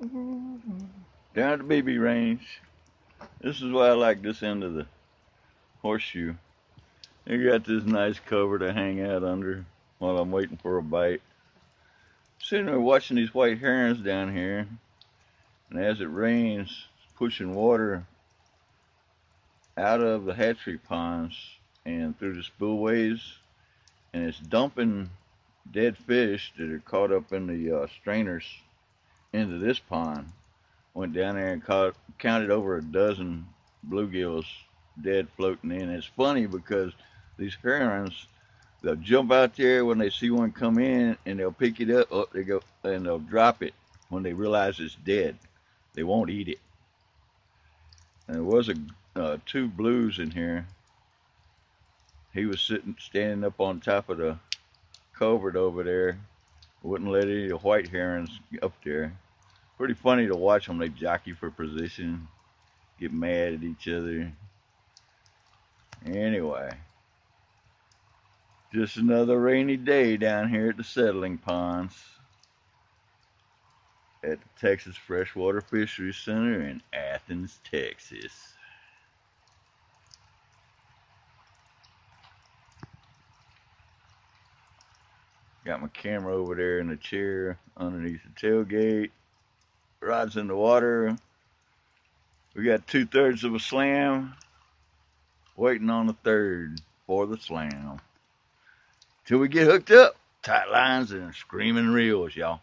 Down at the BB range. This is why I like this end of the horseshoe. You got this nice cover to hang out under while I'm waiting for a bite. Sitting there watching these white herons down here, and as it rains, it's pushing water out of the hatchery ponds and through the spillways, and it's dumping dead fish that are caught up in the uh, strainers into this pond. Went down there and caught, counted over a dozen bluegills dead floating in. It's funny because these herons, they'll jump out there when they see one come in and they'll pick it up, up they go, and they'll drop it when they realize it's dead. They won't eat it. And there was a uh, two blues in here. He was sitting, standing up on top of the covert over there. Wouldn't let any of the white herons up there. Pretty funny to watch them. They jockey for position, get mad at each other. Anyway, just another rainy day down here at the settling ponds at the Texas Freshwater Fisheries Center in Athens, Texas. Got my camera over there in the chair underneath the tailgate. Rod's in the water. We got two thirds of a slam. Waiting on the third for the slam. Till we get hooked up. Tight lines and screaming reels, y'all.